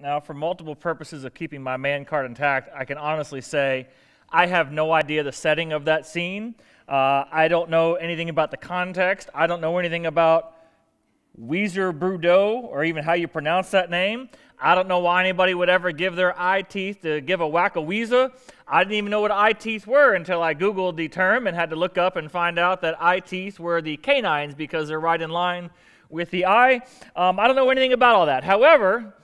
Now, for multiple purposes of keeping my man card intact, I can honestly say I have no idea the setting of that scene. Uh, I don't know anything about the context. I don't know anything about Ouiser Boudreaux or even how you pronounce that name. I don't know why anybody would ever give their eye teeth to give a whack a Ouiser. I didn't even know what eye teeth were until I Googled the term and had to look up and find out that eye teeth were the canines because they're right in line with the eye. Um, I don't know anything about all that. However,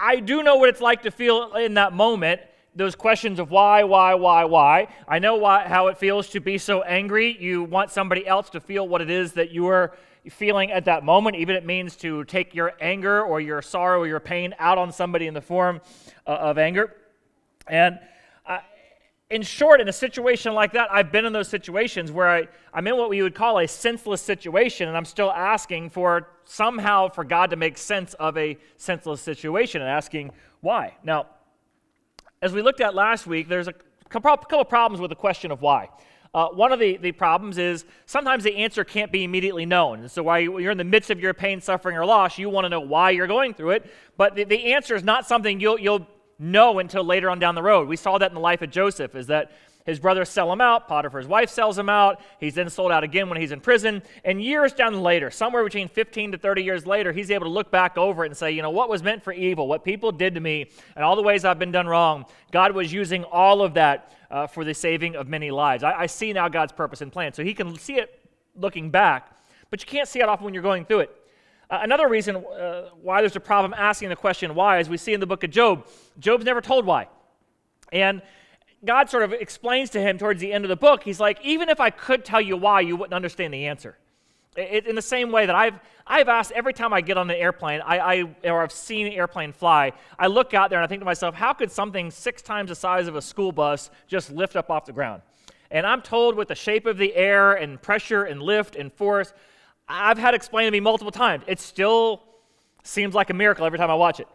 I do know what it's like to feel in that moment those questions of why, why, why, why. I know why, how it feels to be so angry. You want somebody else to feel what it is that you are feeling at that moment, even it means to take your anger or your sorrow or your pain out on somebody in the form uh, of anger. And in short, in a situation like that, I've been in those situations where I, I'm in what we would call a senseless situation, and I'm still asking for somehow for God to make sense of a senseless situation and asking why. Now, as we looked at last week, there's a couple problems with the question of why. Uh, one of the, the problems is sometimes the answer can't be immediately known. So while you're in the midst of your pain, suffering, or loss, you want to know why you're going through it. But the, the answer is not something you'll, you'll know until later on down the road. We saw that in the life of Joseph, is that his brothers sell him out. Potiphar's wife sells him out. He's then sold out again when he's in prison. And years down later, somewhere between 15 to 30 years later, he's able to look back over it and say, you know, what was meant for evil, what people did to me, and all the ways I've been done wrong, God was using all of that uh, for the saving of many lives. I, I see now God's purpose and plan. So he can see it looking back, but you can't see it often when you're going through it. Uh, another reason uh, why there's a problem asking the question why, as we see in the book of Job, Job's never told why. And God sort of explains to him towards the end of the book, he's like, even if I could tell you why, you wouldn't understand the answer. It, in the same way that I've, I've asked every time I get on an airplane, I, I, or I've seen an airplane fly, I look out there and I think to myself, how could something six times the size of a school bus just lift up off the ground? And I'm told with the shape of the air and pressure and lift and force, I've had explained to me multiple times. It still seems like a miracle every time I watch it.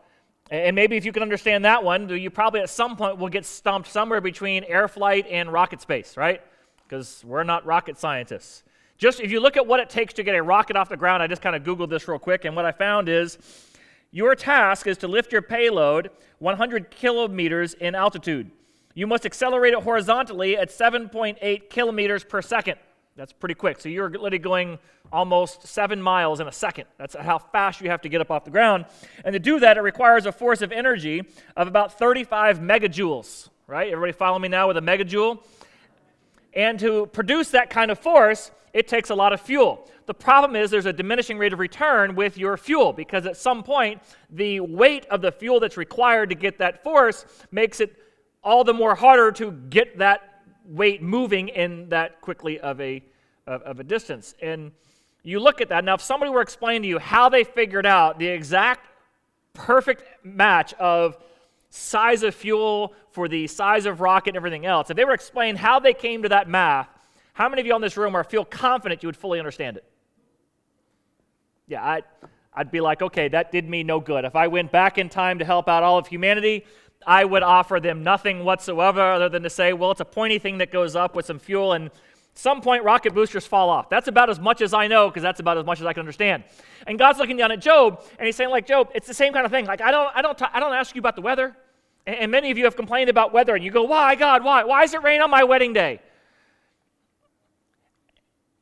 And maybe if you can understand that one, you probably at some point will get stumped somewhere between air flight and rocket space, right? Because we're not rocket scientists. Just if you look at what it takes to get a rocket off the ground, I just kind of Googled this real quick, and what I found is your task is to lift your payload 100 kilometers in altitude. You must accelerate it horizontally at 7.8 kilometers per second. That's pretty quick. So you're literally going almost seven miles in a second. That's how fast you have to get up off the ground. And to do that, it requires a force of energy of about 35 megajoules, right? Everybody follow me now with a megajoule? And to produce that kind of force, it takes a lot of fuel. The problem is there's a diminishing rate of return with your fuel because at some point, the weight of the fuel that's required to get that force makes it all the more harder to get that weight moving in that quickly of a, of, of a distance. And you look at that. Now, if somebody were explaining to you how they figured out the exact perfect match of size of fuel for the size of rocket and everything else, if they were explaining how they came to that math, how many of you in this room are feel confident you would fully understand it? Yeah, I, I'd be like, okay, that did me no good. If I went back in time to help out all of humanity, I would offer them nothing whatsoever other than to say, well, it's a pointy thing that goes up with some fuel, and some point rocket boosters fall off. That's about as much as I know because that's about as much as I can understand. And God's looking down at Job, and He's saying, like Job, it's the same kind of thing. Like I don't, I don't, t- I don't ask you about the weather. And, and many of you have complained about weather, and you go, why, God, why? Why does it rain on my wedding day?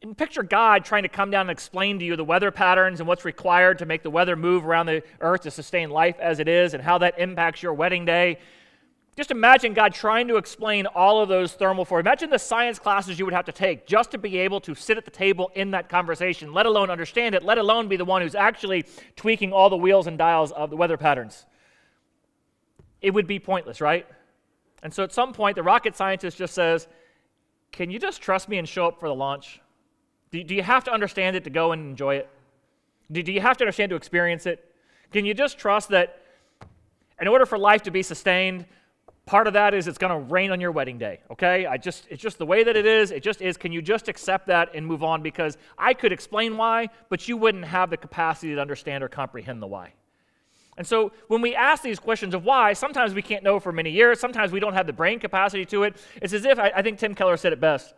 And picture God trying to come down and explain to you the weather patterns and what's required to make the weather move around the earth to sustain life as it is and how that impacts your wedding day. Just imagine God trying to explain all of those thermal forces. Imagine the science classes you would have to take just to be able to sit at the table in that conversation, let alone understand it, let alone be the one who's actually tweaking all the wheels and dials of the weather patterns. It would be pointless, right? And so at some point, the rocket scientist just says, Can you just trust me and show up for the launch? Do, do you have to understand it to go and enjoy it? Do, do you have to understand to experience it? Can you just trust that in order for life to be sustained, part of that is it's going to rain on your wedding day okay? I just it's just the way that it is it just is. Can you just accept that and move on? Because i could explain why but you wouldn't have the capacity to understand or comprehend the why. And so when we ask these questions of why sometimes we can't know for many years. Sometimes we don't have the brain capacity to it. It's as if i, I think tim keller said it best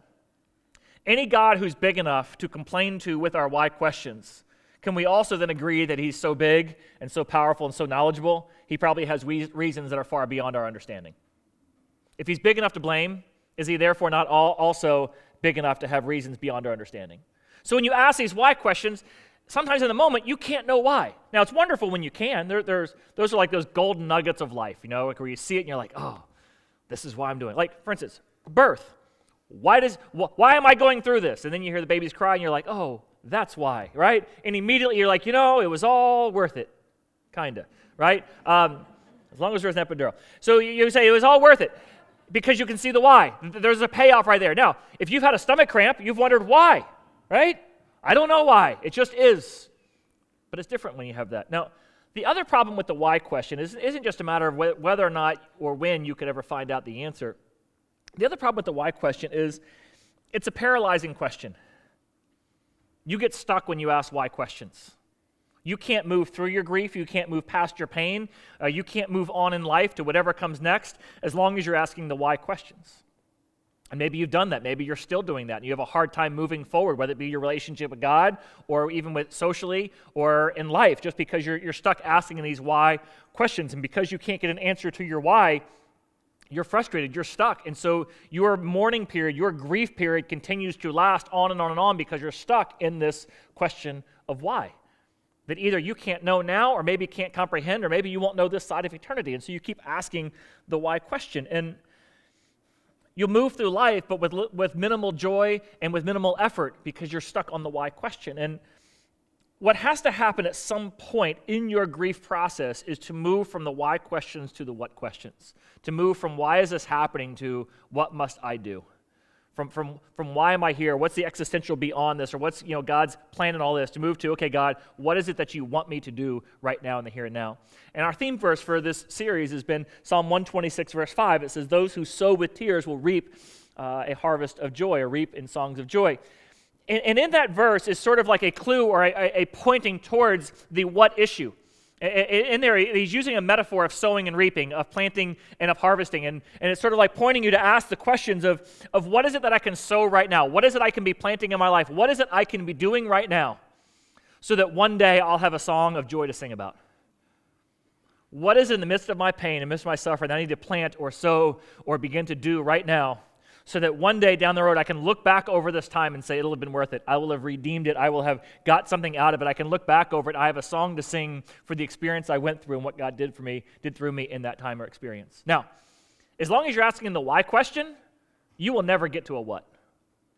any God who's big enough to complain to with our why questions can we also then agree that he's so big and so powerful and so knowledgeable, he probably has reasons that are far beyond our understanding? If he's big enough to blame, is he therefore not all also big enough to have reasons beyond our understanding? So when you ask these why questions, sometimes in the moment you can't know why. Now it's wonderful when you can. There, there's, those are like those golden nuggets of life, you know, like where you see it and you're like, oh, this is why I'm doing. It. Like for instance, birth. Why does wh- why am I going through this? And then you hear the babies cry and you're like, oh, that's why, right? And immediately you're like, you know, it was all worth it, kinda, right? Um, as long as there's an epidural. So you say it was all worth it because you can see the why. There's a payoff right there. Now, if you've had a stomach cramp, you've wondered why, right? I don't know why. It just is. But it's different when you have that. Now, the other problem with the why question is, isn't just a matter of whether or not or when you could ever find out the answer. The other problem with the why question is it's a paralyzing question. You get stuck when you ask why questions. You can't move through your grief. You can't move past your pain. Uh, you can't move on in life to whatever comes next as long as you're asking the why questions. And maybe you've done that. Maybe you're still doing that. And you have a hard time moving forward, whether it be your relationship with God or even with socially or in life, just because you're, you're stuck asking these why questions. And because you can't get an answer to your why, you're frustrated, you're stuck. And so your mourning period, your grief period continues to last on and on and on because you're stuck in this question of why. That either you can't know now, or maybe can't comprehend, or maybe you won't know this side of eternity. And so you keep asking the why question. And You'll move through life, but with, with minimal joy and with minimal effort because you're stuck on the why question. And what has to happen at some point in your grief process is to move from the why questions to the what questions. To move from why is this happening to what must I do? from, from, from why am I here? What's the existential beyond this? Or what's you know, God's plan in all this? To move to, okay, God, what is it that you want me to do right now in the here and now? And our theme verse for this series has been Psalm 126, verse 5. It says, Those who sow with tears will reap uh, a harvest of joy, or reap in songs of joy. And, and in that verse is sort of like a clue or a, a pointing towards the what issue. In there, he's using a metaphor of sowing and reaping, of planting and of harvesting. And, and it's sort of like pointing you to ask the questions of, of what is it that I can sow right now? What is it I can be planting in my life? What is it I can be doing right now so that one day I'll have a song of joy to sing about? What is in the midst of my pain, in the midst of my suffering, that I need to plant or sow or begin to do right now so that one day down the road I can look back over this time and say it'll have been worth it. I will have redeemed it. I will have got something out of it. I can look back over it. I have a song to sing for the experience I went through and what God did for me, did through me in that time or experience. Now, as long as you're asking the why question, you will never get to a what.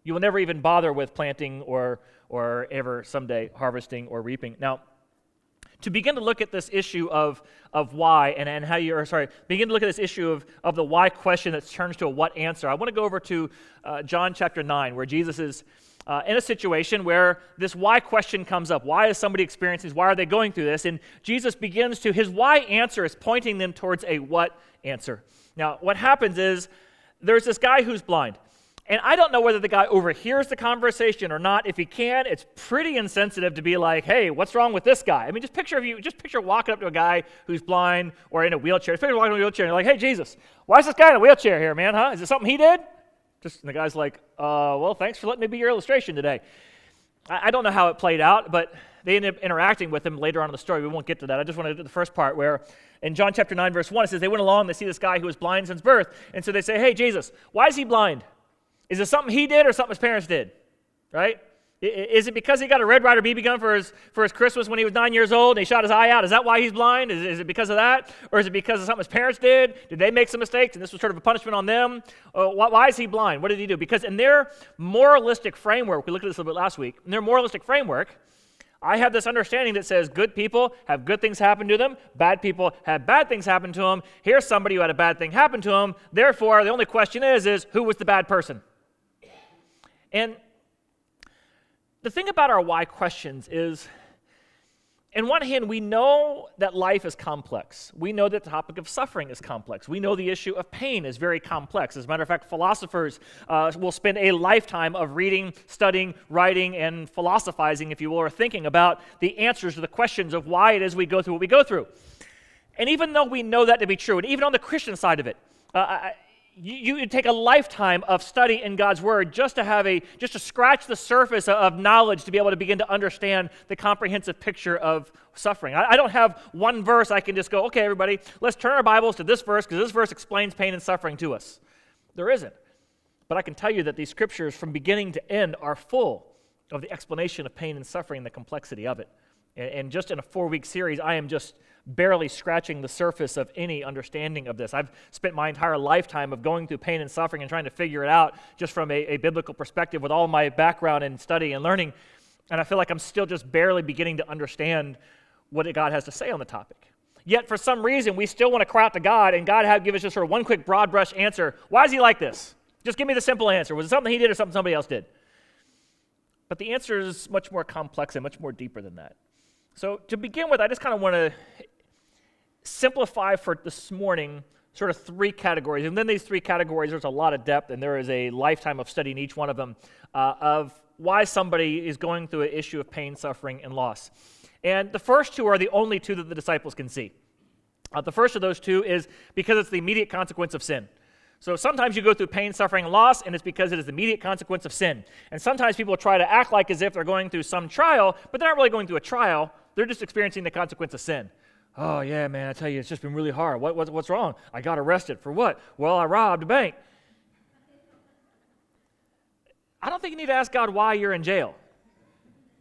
You will never even bother with planting or or ever someday harvesting or reaping. Now, to begin to look at this issue of, of why and, and how you are sorry begin to look at this issue of, of the why question that turns to a what answer. I want to go over to uh, john chapter 9 where jesus is uh, in a situation where this why question comes up. Why is somebody experiencing this? Why are they going through this? And jesus begins to his why answer is pointing them towards a what answer. Now what happens is there's this guy who's blind and I don't know whether the guy overhears the conversation or not. If he can, it's pretty insensitive to be like, "Hey, what's wrong with this guy?" I mean, just picture you just picture walking up to a guy who's blind or in a wheelchair. Just picture walking in a wheelchair and you're like, "Hey, Jesus, why is this guy in a wheelchair here, man? Huh? Is it something he did?" Just and the guy's like, uh, "Well, thanks for letting me be your illustration today." I, I don't know how it played out, but they end up interacting with him later on in the story. We won't get to that. I just want to do the first part where in John chapter 9, verse 1, it says they went along, they see this guy who was blind since birth, and so they say, Hey, Jesus, why is he blind? Is it something he did or something his parents did? Right? Is it because he got a Red Ryder BB gun for his, for his Christmas when he was nine years old and he shot his eye out? Is that why he's blind? Is, is it because of that? Or is it because of something his parents did? Did they make some mistakes and this was sort of a punishment on them? Uh, why, why is he blind? What did he do? Because in their moralistic framework, we looked at this a little bit last week, in their moralistic framework, I have this understanding that says good people have good things happen to them, bad people have bad things happen to them. Here's somebody who had a bad thing happen to him. Therefore, the only question is, is who was the bad person? And the thing about our why questions is, in one hand, we know that life is complex. We know that the topic of suffering is complex. We know the issue of pain is very complex. As a matter of fact, philosophers uh, will spend a lifetime of reading, studying, writing, and philosophizing, if you will, or thinking about the answers to the questions of why it is we go through what we go through. And even though we know that to be true, and even on the Christian side of it, uh, you, take a lifetime of study in God's Word just to have a, just to scratch the surface of knowledge to be able to begin to understand the comprehensive picture of suffering. I, I don't have one verse I can just go, okay, everybody, let's turn our Bibles to this verse because this verse explains pain and suffering to us. There isn't. But I can tell you that these scriptures, from beginning to end, are full of the explanation of pain and suffering the complexity of it. And, and just in a four week series, I am just barely scratching the surface of any understanding of this. I've spent my entire lifetime of going through pain and suffering and trying to figure it out just from a, a biblical perspective with all my background in study and learning. And I feel like I'm still just barely beginning to understand what God has to say on the topic. Yet, for some reason, we still want to cry out to God, and God have give us just sort of one quick broad brush answer. Why is He like this? Just give me the simple answer. Was it something He did or something somebody else did? But the answer is much more complex and much more deeper than that. So, to begin with, I just kind of want to simplify for this morning sort of three categories. And then these three categories, there's a lot of depth, and there is a lifetime of studying each one of them uh, of why somebody is going through an issue of pain, suffering, and loss. And the first two are the only two that the disciples can see. Uh, the first of those two is because it's the immediate consequence of sin. So sometimes you go through pain, suffering, and loss, and it's because it is the immediate consequence of sin. And sometimes people try to act like as if they're going through some trial, but they're not really going through a trial. They're just experiencing the consequence of sin. Oh, yeah, man, I tell you, it's just been really hard. What, what, what's wrong? I got arrested. For what? Well, I robbed a bank. I don't think you need to ask God why you're in jail.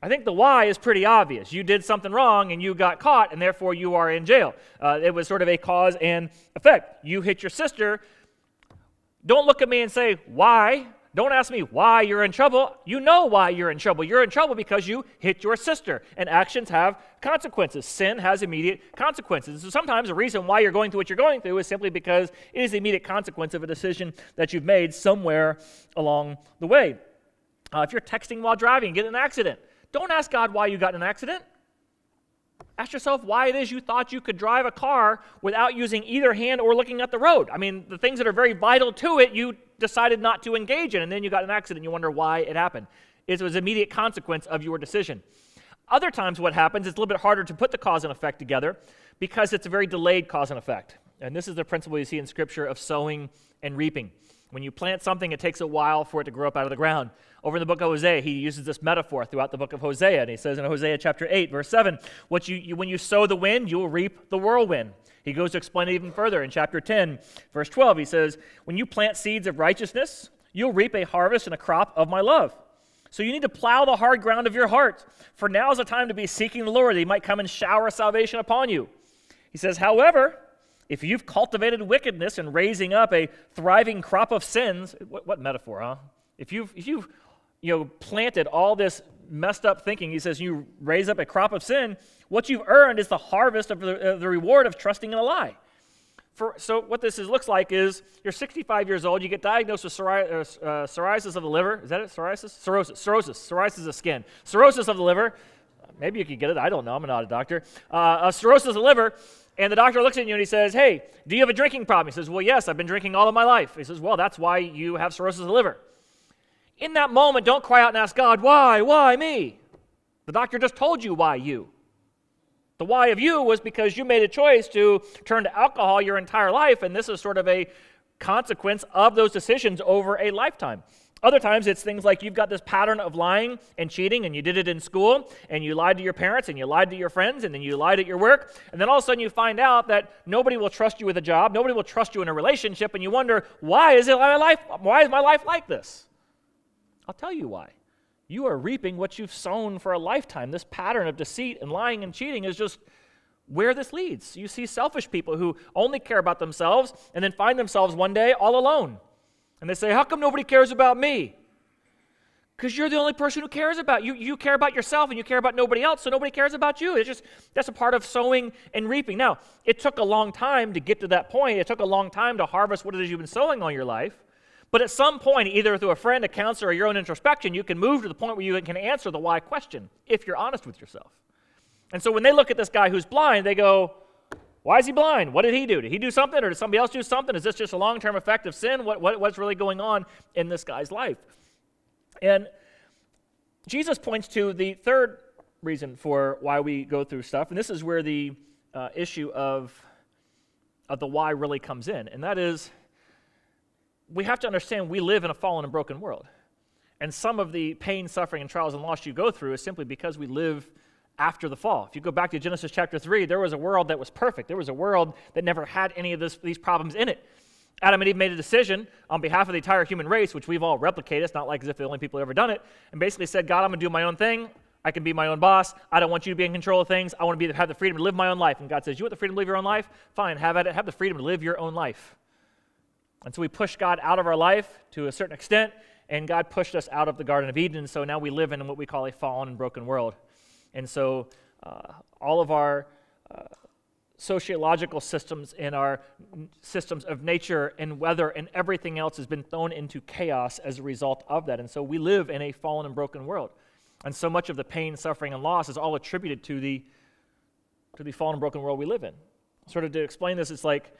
I think the why is pretty obvious. You did something wrong and you got caught, and therefore you are in jail. Uh, it was sort of a cause and effect. You hit your sister. Don't look at me and say, why? Don't ask me why you're in trouble. You know why you're in trouble. You're in trouble because you hit your sister, and actions have consequences. Sin has immediate consequences. So sometimes the reason why you're going through what you're going through is simply because it is the immediate consequence of a decision that you've made somewhere along the way. Uh, if you're texting while driving, get in an accident, don't ask God why you got in an accident. Ask yourself why it is you thought you could drive a car without using either hand or looking at the road. I mean, the things that are very vital to it, you decided not to engage in, and then you got an accident. You wonder why it happened. It was immediate consequence of your decision. Other times, what happens is a little bit harder to put the cause and effect together because it's a very delayed cause and effect. And this is the principle you see in Scripture of sowing and reaping. When you plant something, it takes a while for it to grow up out of the ground. Over in the book of Hosea, he uses this metaphor throughout the book of Hosea. And he says in Hosea chapter 8, verse 7, what you, you, when you sow the wind, you will reap the whirlwind. He goes to explain it even further in chapter 10, verse 12. He says, When you plant seeds of righteousness, you'll reap a harvest and a crop of my love. So you need to plow the hard ground of your heart, for now is the time to be seeking the Lord, that he might come and shower salvation upon you. He says, However, if you've cultivated wickedness and raising up a thriving crop of sins, what, what metaphor, huh? If you've, if you've you know, planted all this messed up thinking, he says, you raise up a crop of sin, what you've earned is the harvest of the, uh, the reward of trusting in a lie. For, so what this is, looks like is you're 65 years old, you get diagnosed with psori- uh, uh, psoriasis of the liver. Is that it? Psoriasis? Cirrhosis. Cirrhosis. Psoriasis of skin. Cirrhosis of the liver. Maybe you could get it. I don't know. I'm not a doctor. Uh, cirrhosis of the liver. And the doctor looks at you and he says, Hey, do you have a drinking problem? He says, Well, yes, I've been drinking all of my life. He says, Well, that's why you have cirrhosis of the liver. In that moment, don't cry out and ask God, Why? Why me? The doctor just told you why you. The why of you was because you made a choice to turn to alcohol your entire life, and this is sort of a consequence of those decisions over a lifetime. Other times it's things like you've got this pattern of lying and cheating, and you did it in school, and you lied to your parents, and you lied to your friends, and then you lied at your work, and then all of a sudden you find out that nobody will trust you with a job, nobody will trust you in a relationship, and you wonder, why is it my life? Why is my life like this? I'll tell you why. You are reaping what you've sown for a lifetime. This pattern of deceit and lying and cheating is just where this leads. You see selfish people who only care about themselves and then find themselves one day all alone and they say, How come nobody cares about me? Because you're the only person who cares about you. You care about yourself and you care about nobody else, so nobody cares about you. It's just that's a part of sowing and reaping. Now, it took a long time to get to that point. It took a long time to harvest what it is you've been sowing all your life. But at some point, either through a friend, a counselor, or your own introspection, you can move to the point where you can answer the why question if you're honest with yourself. And so when they look at this guy who's blind, they go, why is he blind? What did he do? Did he do something or did somebody else do something? Is this just a long term effect of sin? What, what, what's really going on in this guy's life? And Jesus points to the third reason for why we go through stuff, and this is where the uh, issue of, of the why really comes in, and that is we have to understand we live in a fallen and broken world. And some of the pain, suffering, and trials and loss you go through is simply because we live after the fall. If you go back to Genesis chapter 3, there was a world that was perfect. There was a world that never had any of this, these problems in it. Adam and Eve made a decision on behalf of the entire human race, which we've all replicated. It's not like as if the only people who ever done it, and basically said, God, I'm going to do my own thing. I can be my own boss. I don't want you to be in control of things. I want to be, have the freedom to live my own life. And God says, You want the freedom to live your own life? Fine, have at it. Have the freedom to live your own life. And so we pushed God out of our life to a certain extent, and God pushed us out of the Garden of Eden. And so now we live in what we call a fallen and broken world. And so uh, all of our uh, sociological systems and our systems of nature and weather and everything else has been thrown into chaos as a result of that. And so we live in a fallen and broken world. And so much of the pain, suffering, and loss is all attributed to the, to the fallen and broken world we live in. Sort of to explain this, it's like,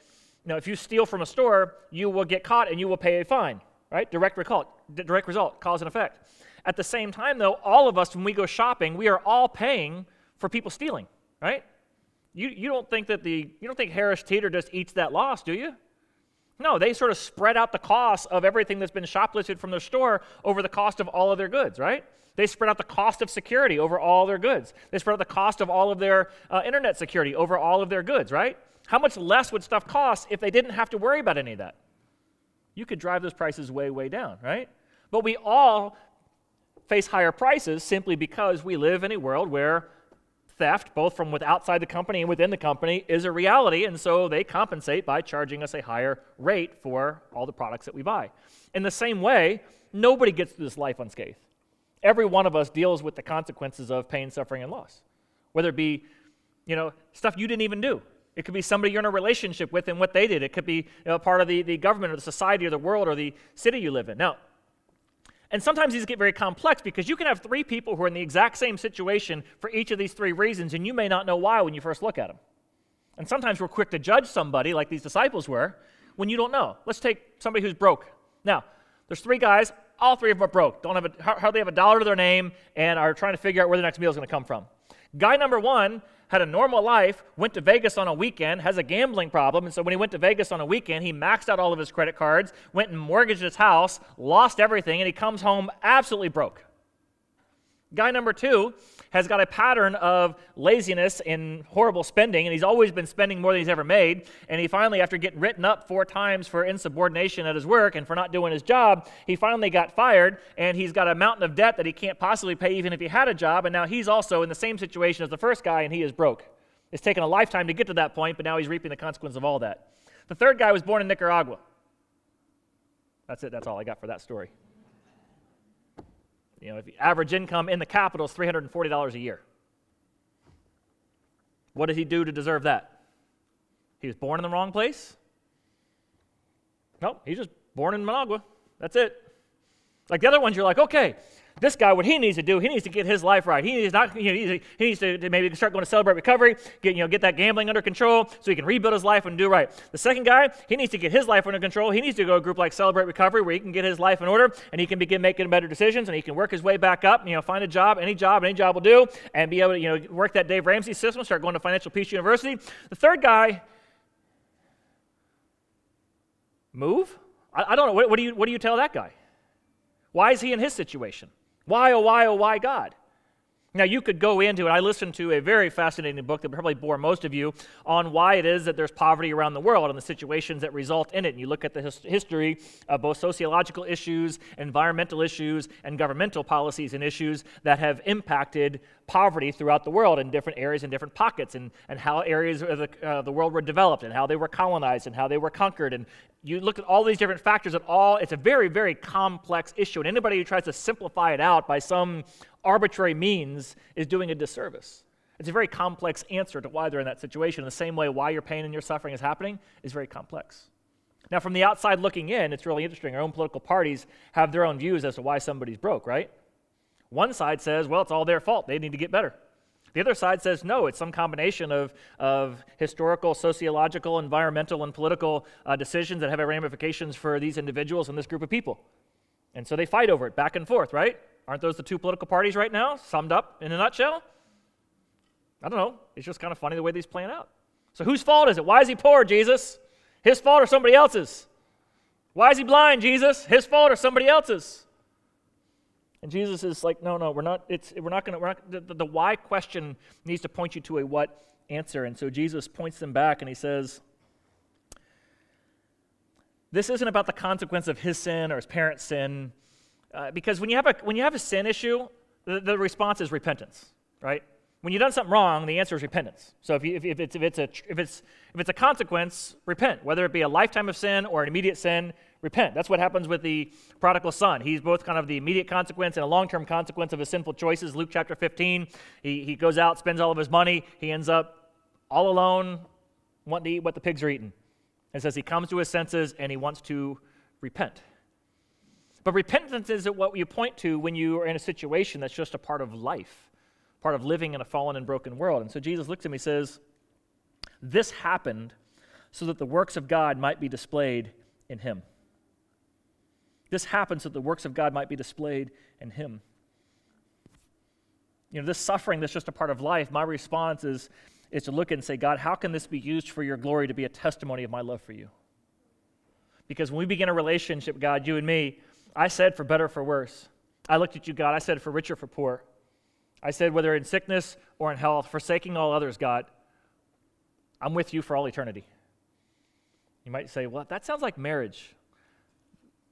you know, if you steal from a store, you will get caught and you will pay a fine, right? Direct result, direct result, cause and effect. At the same time, though, all of us, when we go shopping, we are all paying for people stealing, right? You, you don't think that the you don't think Harris Teeter just eats that loss, do you? No, they sort of spread out the cost of everything that's been shoplifted from their store over the cost of all of their goods, right? They spread out the cost of security over all their goods. They spread out the cost of all of their uh, internet security over all of their goods, right? How much less would stuff cost if they didn't have to worry about any of that? You could drive those prices way, way down, right? But we all face higher prices simply because we live in a world where theft, both from outside the company and within the company, is a reality, and so they compensate by charging us a higher rate for all the products that we buy. In the same way, nobody gets through this life unscathed. Every one of us deals with the consequences of pain, suffering, and loss, whether it be, you know, stuff you didn't even do. It could be somebody you're in a relationship with and what they did. It could be you know, part of the, the government or the society or the world or the city you live in. Now, and sometimes these get very complex because you can have three people who are in the exact same situation for each of these three reasons, and you may not know why when you first look at them. And sometimes we're quick to judge somebody, like these disciples were, when you don't know. Let's take somebody who's broke. Now, there's three guys. All three of them are broke. Don't have a, hardly have a dollar to their name, and are trying to figure out where the next meal is going to come from. Guy number one had a normal life, went to Vegas on a weekend, has a gambling problem, and so when he went to Vegas on a weekend, he maxed out all of his credit cards, went and mortgaged his house, lost everything, and he comes home absolutely broke. Guy number two has got a pattern of laziness and horrible spending, and he's always been spending more than he's ever made. And he finally, after getting written up four times for insubordination at his work and for not doing his job, he finally got fired, and he's got a mountain of debt that he can't possibly pay even if he had a job. And now he's also in the same situation as the first guy, and he is broke. It's taken a lifetime to get to that point, but now he's reaping the consequence of all that. The third guy was born in Nicaragua. That's it, that's all I got for that story. You know, if average income in the capital is $340 a year. What did he do to deserve that? He was born in the wrong place? No, he's just born in Managua. That's it. Like the other ones, you're like, okay, this guy, what he needs to do, he needs to get his life right. He needs, not, you know, he needs to, to maybe start going to celebrate recovery, get, you know, get that gambling under control so he can rebuild his life and do right. The second guy, he needs to get his life under control. He needs to go to a group like Celebrate Recovery where he can get his life in order and he can begin making better decisions and he can work his way back up, you know, find a job, any job, any job will do, and be able to, you know, work that Dave Ramsey system, start going to Financial Peace University. The third guy, move? I, I don't know. What, what, do you, what do you tell that guy? Why is he in his situation? Why, oh, why, oh, why God? Now, you could go into it. I listened to a very fascinating book that probably bore most of you on why it is that there's poverty around the world and the situations that result in it. And you look at the his- history of both sociological issues, environmental issues, and governmental policies and issues that have impacted poverty throughout the world in different areas and different pockets, and, and how areas of the, uh, the world were developed, and how they were colonized, and how they were conquered, and you look at all these different factors and all it's a very very complex issue and anybody who tries to simplify it out by some arbitrary means is doing a disservice. It's a very complex answer to why they're in that situation. In the same way why your pain and your suffering is happening is very complex. Now from the outside looking in it's really interesting. Our own political parties have their own views as to why somebody's broke right? One side says well it's all their fault. They need to get better. The other side says no, it's some combination of, of historical, sociological, environmental, and political uh, decisions that have ramifications for these individuals and this group of people. And so they fight over it back and forth, right? Aren't those the two political parties right now, summed up in a nutshell? I don't know. It's just kind of funny the way these playing out. So whose fault is it? Why is he poor, Jesus? His fault or somebody else's? Why is he blind, Jesus? His fault or somebody else's? And Jesus is like, no, no, we're not, it's, we're not going to, the, the why question needs to point you to a what answer. And so Jesus points them back and he says, this isn't about the consequence of his sin or his parents' sin. Uh, because when you, have a, when you have a sin issue, the, the response is repentance, right? When you've done something wrong, the answer is repentance. So if, you, if, if, it's, if, it's a, if, it's, if it's a consequence, repent. Whether it be a lifetime of sin or an immediate sin, repent. That's what happens with the prodigal son. He's both kind of the immediate consequence and a long term consequence of his sinful choices. Luke chapter 15, he, he goes out, spends all of his money. He ends up all alone, wanting to eat what the pigs are eating. And says he comes to his senses and he wants to repent. But repentance isn't what you point to when you are in a situation that's just a part of life, part of living in a fallen and broken world. And so Jesus looks at me and says, This happened so that the works of God might be displayed in him. This happened so that the works of God might be displayed in him. You know, this suffering that's just a part of life, my response is, is to look and say, God, how can this be used for your glory to be a testimony of my love for you? Because when we begin a relationship, God, you and me, I said for better for worse. I looked at you, God. I said for richer for poor. I said whether in sickness or in health, forsaking all others, God, I'm with you for all eternity. You might say, well, that sounds like marriage.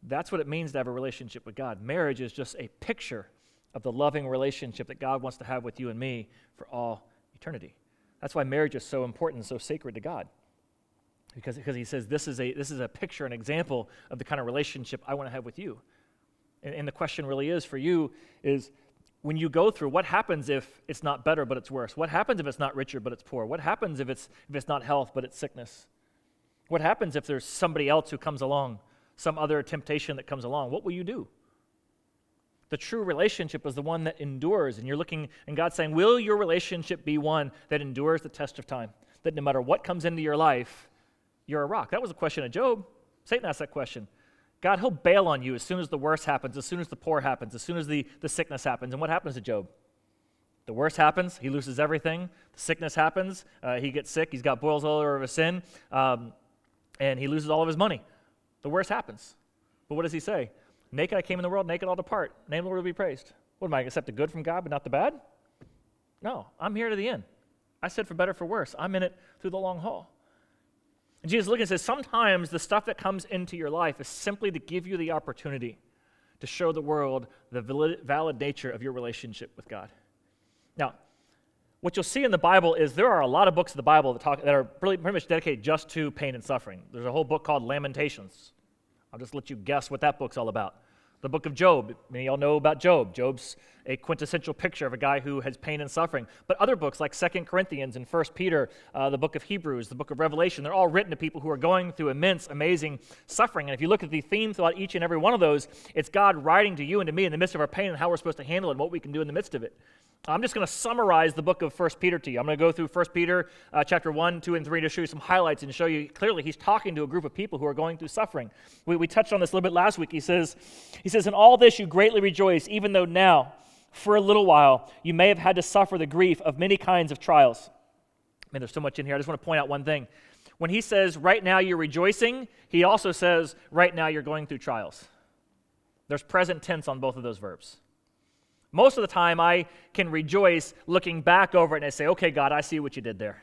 That's what it means to have a relationship with God. Marriage is just a picture of the loving relationship that God wants to have with you and me for all eternity. That's why marriage is so important and so sacred to God. Because, because he says this is, a, this is a picture, an example of the kind of relationship I want to have with you. And, and the question really is for you is when you go through, what happens if it's not better but it's worse? What happens if it's not richer but it's poor? What happens if it's, if it's not health but it's sickness? What happens if there's somebody else who comes along some other temptation that comes along, what will you do? The true relationship is the one that endures, and you're looking, and God's saying, Will your relationship be one that endures the test of time? That no matter what comes into your life, you're a rock. That was a question of Job. Satan asked that question. God, he'll bail on you as soon as the worst happens, as soon as the poor happens, as soon as the, the sickness happens. And what happens to Job? The worst happens, he loses everything. The sickness happens, uh, he gets sick, he's got boils all over his sin, um, and he loses all of his money the worst happens. But what does he say? Naked I came in the world, naked I'll depart. Name the Lord will be praised. What am I, accept the good from God but not the bad? No, I'm here to the end. I said for better, for worse. I'm in it through the long haul. And Jesus looking and says, sometimes the stuff that comes into your life is simply to give you the opportunity to show the world the valid, valid nature of your relationship with God. Now, what you'll see in the Bible is there are a lot of books of the Bible that, talk, that are pretty much dedicated just to pain and suffering. There's a whole book called Lamentations. I'll just let you guess what that book's all about. The book of Job, many of y'all know about Job. Job's a quintessential picture of a guy who has pain and suffering. But other books like Second Corinthians and First Peter, uh, the book of Hebrews, the book of Revelation, they're all written to people who are going through immense, amazing suffering. And if you look at the theme throughout each and every one of those, it's God writing to you and to me in the midst of our pain and how we're supposed to handle it and what we can do in the midst of it. I'm just going to summarize the book of First Peter to you. I'm going to go through First Peter uh, chapter 1, 2, and 3 to show you some highlights and show you clearly he's talking to a group of people who are going through suffering. We, we touched on this a little bit last week. He says, he says, In all this you greatly rejoice, even though now, for a little while, you may have had to suffer the grief of many kinds of trials. Man, there's so much in here. I just want to point out one thing. When he says, right now you're rejoicing, he also says, right now you're going through trials. There's present tense on both of those verbs. Most of the time, I can rejoice looking back over it and I say, okay, God, I see what you did there.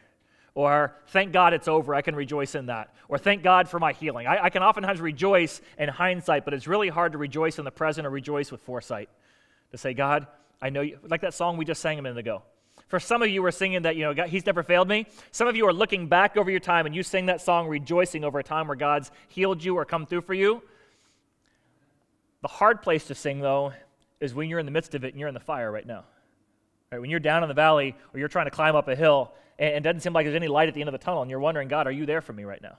Or thank God it's over. I can rejoice in that. Or thank God for my healing. I, I, can oftentimes rejoice in hindsight, but it's really hard to rejoice in the present or rejoice with foresight. To say, God, I know you. Like that song we just sang a minute ago. For some of you are singing that, you know, God, He's never failed me. Some of you are looking back over your time and you sing that song rejoicing over a time where God's healed you or come through for you. The hard place to sing, though, is when you're in the midst of it and you're in the fire right now. Right? When you're down in the valley or you're trying to climb up a hill and it doesn't seem like there's any light at the end of the tunnel and you're wondering, God, are you there for me right now?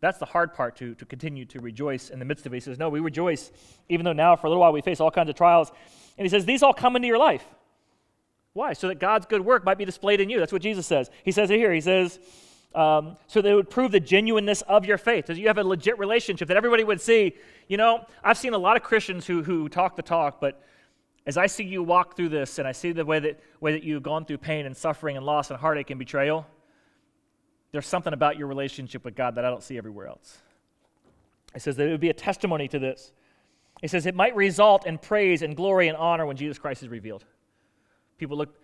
That's the hard part to, to continue to rejoice in the midst of it. He says, No, we rejoice, even though now for a little while we face all kinds of trials. And he says, These all come into your life. Why? So that God's good work might be displayed in you. That's what Jesus says. He says it here. He says, um, so that it would prove the genuineness of your faith. That you have a legit relationship, that everybody would see, you know, I've seen a lot of Christians who, who talk the talk, but as I see you walk through this and I see the way that, way that you've gone through pain and suffering and loss and heartache and betrayal, there's something about your relationship with God that I don't see everywhere else. It says that it would be a testimony to this. It says it might result in praise and glory and honor when Jesus Christ is revealed. People look.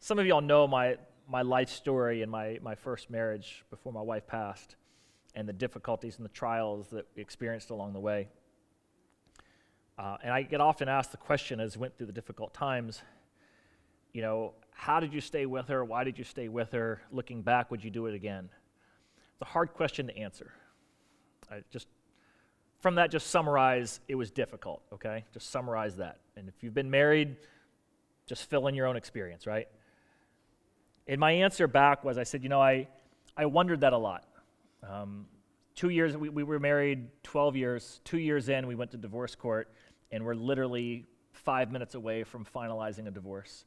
Some of y'all know my, my life story and my, my first marriage before my wife passed and the difficulties and the trials that we experienced along the way. Uh, and I get often asked the question as I went through the difficult times, you know, how did you stay with her? Why did you stay with her? Looking back, would you do it again? It's a hard question to answer. I just from that, just summarize it was difficult, okay? Just summarize that. And if you've been married, just fill in your own experience, right? And my answer back was I said, you know, I, I wondered that a lot. Um, two years, we, we were married 12 years. Two years in, we went to divorce court, and we're literally five minutes away from finalizing a divorce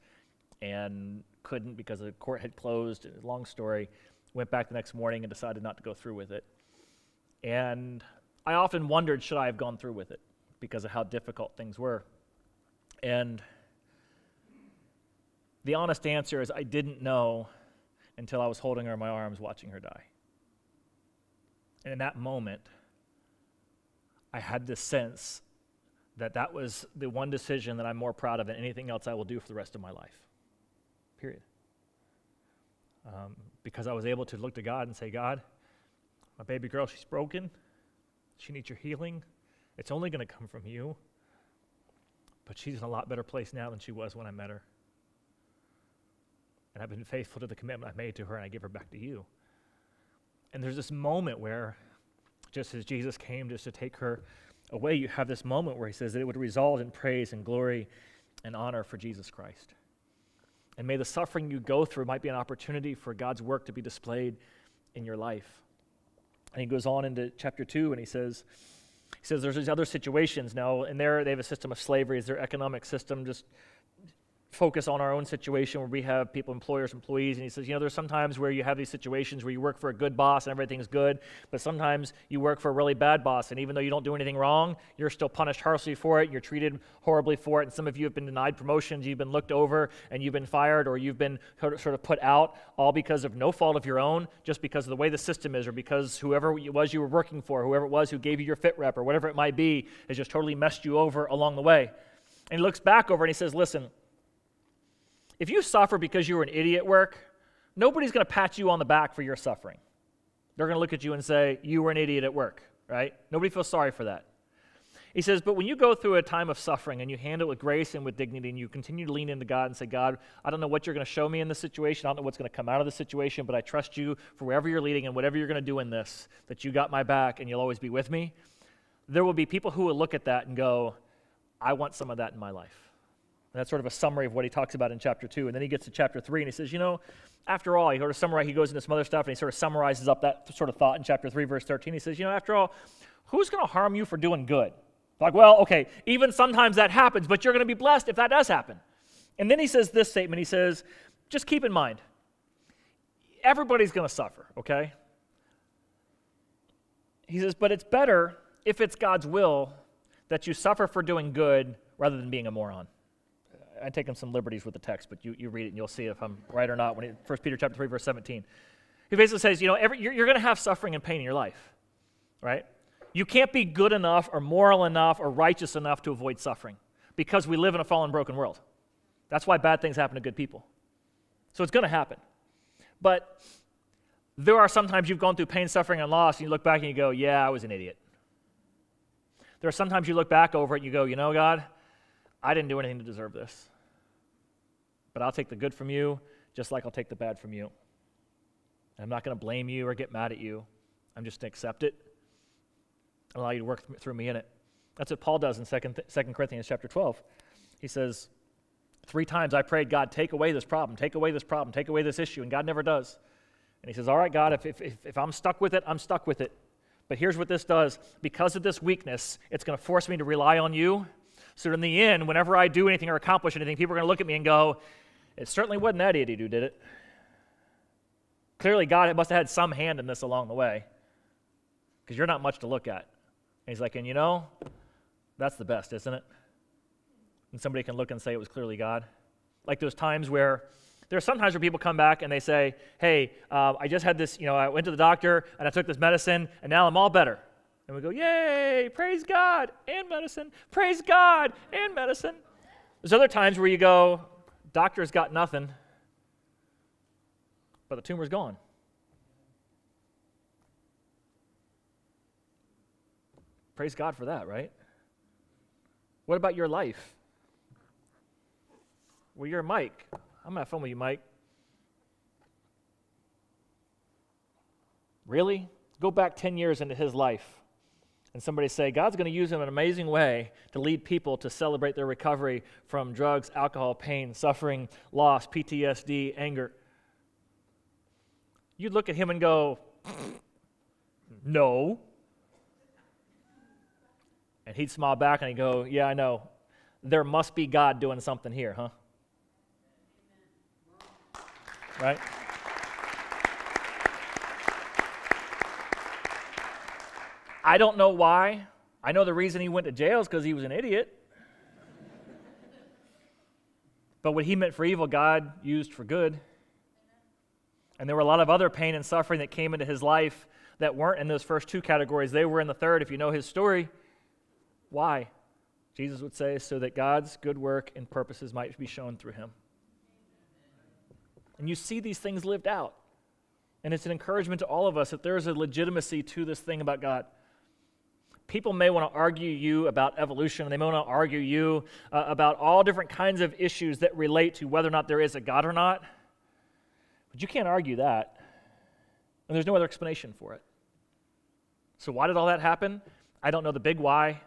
and couldn't because the court had closed. Long story. Went back the next morning and decided not to go through with it. And I often wondered should I have gone through with it because of how difficult things were. And the honest answer is I didn't know until I was holding her in my arms watching her die. And in that moment, I had this sense that that was the one decision that I'm more proud of than anything else I will do for the rest of my life. Period. Um, because I was able to look to God and say, God, my baby girl, she's broken. She needs your healing. It's only going to come from you. But she's in a lot better place now than she was when I met her. And I've been faithful to the commitment I made to her, and I give her back to you. And there's this moment where, just as Jesus came just to take her away, you have this moment where he says that it would result in praise and glory and honor for Jesus Christ. And may the suffering you go through might be an opportunity for God's work to be displayed in your life. And he goes on into chapter 2 and he says, he says there's these other situations now, and there they have a system of slavery. Is their economic system just focus on our own situation where we have people, employers, employees. And he says, you know, there's sometimes where you have these situations where you work for a good boss and everything's good, but sometimes you work for a really bad boss. And even though you don't do anything wrong, you're still punished harshly for it. You're treated horribly for it. And some of you have been denied promotions, you've been looked over, and you've been fired, or you've been sort of put out, all because of no fault of your own, just because of the way the system is, or because whoever it was you were working for, whoever it was who gave you your fit rep, or whatever it might be, has just totally messed you over along the way. And he looks back over and he says, listen, if you suffer because you were an idiot at work, nobody's going to pat you on the back for your suffering. They're going to look at you and say, You were an idiot at work, right? Nobody feels sorry for that. He says, But when you go through a time of suffering and you handle it with grace and with dignity and you continue to lean into God and say, God, I don't know what you're going to show me in this situation. I don't know what's going to come out of the situation, but I trust you for wherever you're leading and whatever you're going to do in this, that you got my back and you'll always be with me. There will be people who will look at that and go, I want some of that in my life. And that's sort of a summary of what he talks about in chapter 2. And then he gets to chapter 3 and he says, you know, after all, he sort of summarizes, he goes into some other stuff and he sort of summarizes up that sort of thought in chapter 3, verse 13. He says, you know, after all, who's going to harm you for doing good? Like, well, okay, even sometimes that happens, but you're going to be blessed if that does happen. And then he says this statement he says, just keep in mind, everybody's going to suffer, okay? He says, but it's better if it's God's will that you suffer for doing good rather than being a moron. I'm taking some liberties with the text, but you, you read it and you'll see if I'm right or not. When it, 1 Peter chapter 3, verse 17. He basically says, you know, every, you're, you're going to have suffering and pain in your life, right? You can't be good enough or moral enough or righteous enough to avoid suffering because we live in a fallen, broken world. That's why bad things happen to good people. So it's going to happen. But there are sometimes you've gone through pain, suffering, and loss, and you look back and you go, yeah, I was an idiot. There are sometimes you look back over it and you go, you know, God, I didn't do anything to deserve this. But I'll take the good from you just like I'll take the bad from you. And I'm not going to blame you or get mad at you. I'm just going to accept it and allow you to work th- through me in it. That's what Paul does in 2, th- 2 Corinthians chapter 12. He says, Three times I prayed, God, take away this problem, take away this problem, take away this issue, and God never does. And he says, All right, God, if, if, if, if I'm stuck with it, I'm stuck with it. But here's what this does because of this weakness, it's going to force me to rely on you so in the end, whenever I do anything or accomplish anything, people are going to look at me and go, it certainly wasn't that idiot who did it. Clearly, God must have had some hand in this along the way because you're not much to look at. And he's like, and you know, that's the best, isn't it? And somebody can look and say it was clearly God. Like those times where There are sometimes where people come back and they say, Hey, uh, I just had this, you know, I went to the doctor and I took this medicine and now I'm all better. And we go, Yay, praise God and medicine, praise God and medicine. There's other times where you go, Doctor's got nothing, but the tumor's gone. Praise God for that, right? What about your life? Well, you're Mike. I'm not fun with you, Mike. Really? Go back 10 years into his life and somebody say, God's going to use him in an amazing way to lead people to celebrate their recovery from drugs, alcohol, pain, suffering, loss, PTSD, anger. You'd look at him and go, No. And he'd smile back and he'd go, Yeah, I know. There must be God doing something here, huh? Right? I don't know why. I know the reason he went to jail is because he was an idiot. but what he meant for evil, God used for good. And there were a lot of other pain and suffering that came into his life that weren't in those first two categories. They were in the third, if you know his story. Why? Jesus would say, so that God's good work and purposes might be shown through him. And you see these things lived out. And it's an encouragement to all of us that there is a legitimacy to this thing about God. People may want to argue you about evolution, they may want to argue you uh, about all different kinds of issues that relate to whether or not there is a God or not. But you can't argue that. And there's no other explanation for it. So, why did all that happen? I don't know the big why,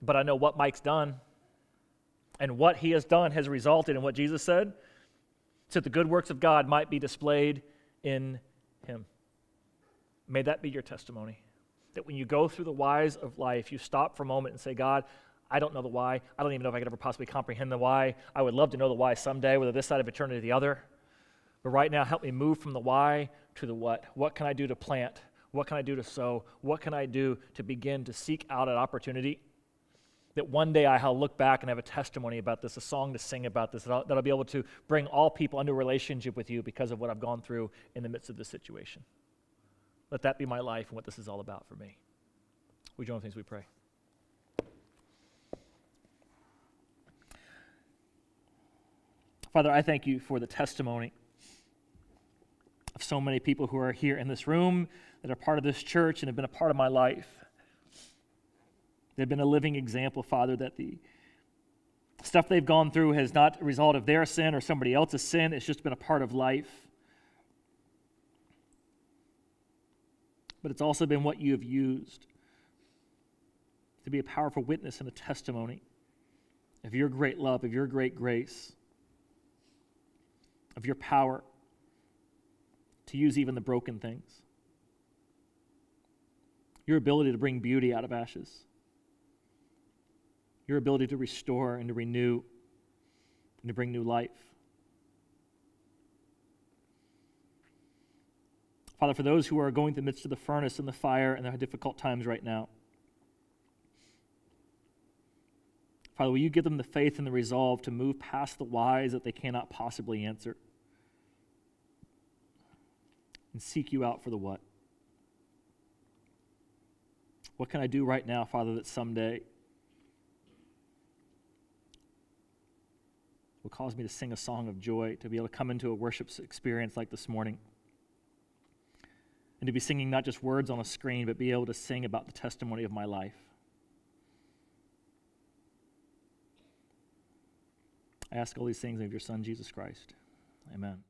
but I know what Mike's done. And what he has done has resulted in what Jesus said so the good works of God might be displayed in him. May that be your testimony that when you go through the whys of life, you stop for a moment and say, God, I don't know the why. I don't even know if I could ever possibly comprehend the why. I would love to know the why someday, whether this side of eternity or the other. But right now, help me move from the why to the what. What can I do to plant? What can I do to sow? What can I do to begin to seek out an opportunity? That one day I'll look back and have a testimony about this, a song to sing about this, that I'll, that I'll be able to bring all people into a relationship with you because of what I've gone through in the midst of this situation. Let that be my life and what this is all about for me. We join things we pray. Father, I thank you for the testimony of so many people who are here in this room that are part of this church and have been a part of my life. They've been a living example, Father, that the stuff they've gone through has not a result of their sin or somebody else's sin, it's just been a part of life. But it's also been what you have used to be a powerful witness and a testimony of your great love, of your great grace, of your power to use even the broken things, your ability to bring beauty out of ashes, your ability to restore and to renew and to bring new life. Father, for those who are going through the midst of the furnace and the fire and their difficult times right now, Father, will you give them the faith and the resolve to move past the whys that they cannot possibly answer and seek you out for the what? What can I do right now, Father, that someday will cause me to sing a song of joy, to be able to come into a worship experience like this morning? And to be singing not just words on a screen, but be able to sing about the testimony of my life. I ask all these things of your Son, Jesus Christ. Amen.